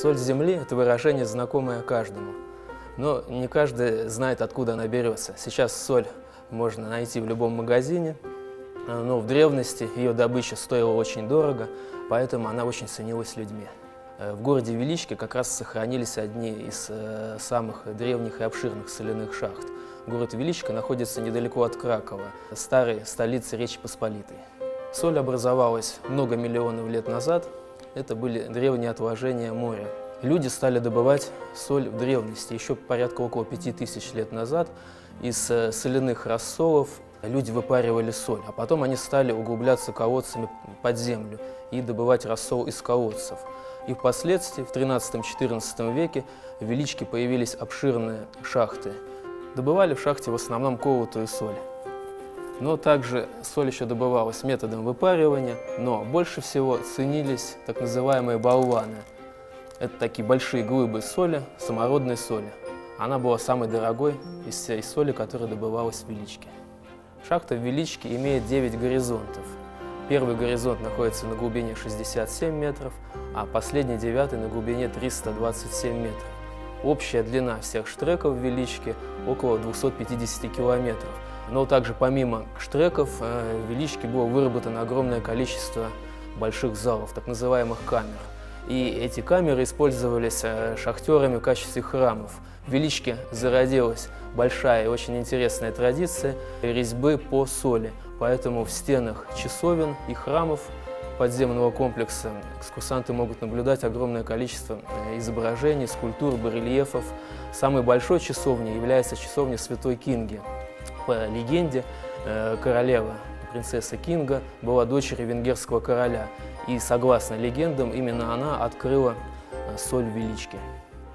Соль земли – это выражение, знакомое каждому. Но не каждый знает, откуда она берется. Сейчас соль можно найти в любом магазине, но в древности ее добыча стоила очень дорого, поэтому она очень ценилась людьми. Э, в городе Величке как раз сохранились одни из э, самых древних и обширных соляных шахт. Город Величко находится недалеко от Кракова, старой столицы Речи Посполитой. Соль образовалась много миллионов лет назад. Это были древние отложения моря. Люди стали добывать соль в древности. Еще порядка около пяти тысяч лет назад из э, соляных рассолов люди выпаривали соль, а потом они стали углубляться колодцами под землю и добывать рассол из колодцев. И впоследствии, в 13-14 веке, в Величке появились обширные шахты. Добывали в шахте в основном колотую соль. Но также соль еще добывалась методом выпаривания, но больше всего ценились так называемые болваны. Это такие большие глыбы соли, самородной соли. Она была самой дорогой из всей соли, которая добывалась в Величке. Шахта в Величке имеет 9 горизонтов. Первый горизонт находится на глубине 67 метров, а последний девятый на глубине 327 метров. Общая длина всех штреков в Величке около 250 километров. Но также помимо штреков э, в Величке было выработано огромное количество больших залов, так называемых камер. И эти камеры использовались э, шахтерами в качестве храмов. В Величке зародилась большая и очень интересная традиция резьбы по соли. Поэтому в стенах часовен и храмов подземного комплекса экскурсанты могут наблюдать огромное количество э, изображений, скульптур, барельефов. Самой большой часовней является часовня Святой Кинги. По легенде, э, королева принцесса Кинга была дочерью венгерского короля. И согласно легендам, именно она открыла э, соль Велички.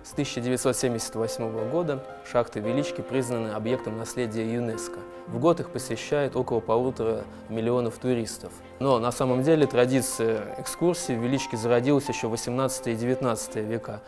С 1978 года шахты Велички признаны объектом наследия ЮНЕСКО. В год их посещает около полутора миллионов туристов. Но на самом деле традиция экскурсий в Величке зародилась еще в 18 и 19 века.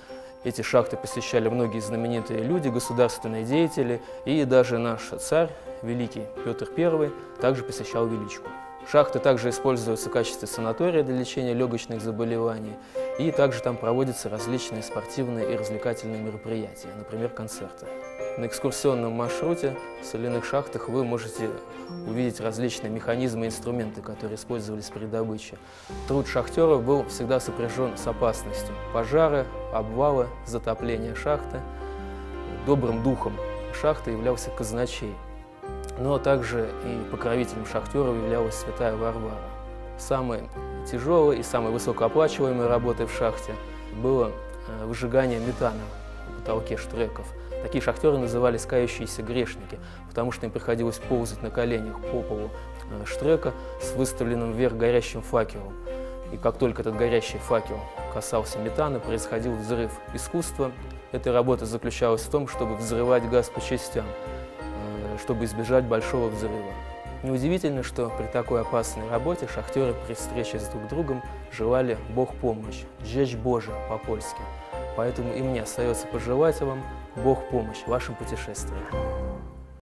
Эти шахты посещали многие знаменитые люди, государственные деятели, и даже наш царь, великий Петр I, также посещал Величку. Шахты также используются в качестве санатория для лечения легочных заболеваний, и также там проводятся различные спортивные и развлекательные мероприятия, например, концерты. На экскурсионном маршруте в соляных шахтах вы можете увидеть различные механизмы и инструменты, которые использовались при добыче. Труд шахтеров был всегда сопряжен с опасностью. Пожары, обвалы, затопление шахты. Добрым духом шахты являлся казначей – но также и покровителем шахтеров являлась святая Варвара. Самой тяжелой и самой высокооплачиваемой работой в шахте было э, выжигание метана в потолке штреков. Такие шахтеры назывались кающиеся грешники, потому что им приходилось ползать на коленях по полу э, штрека с выставленным вверх горящим факелом. И как только этот горящий факел касался метана, происходил взрыв. Искусство этой работы заключалось в том, чтобы взрывать газ по частям – чтобы избежать большого взрыва. Неудивительно, что при такой опасной работе шахтеры при встрече с друг другом желали «Бог помощь», «Жечь Боже» по-польски. Поэтому и мне остается пожелать вам Бог помощь в вашем путешествии.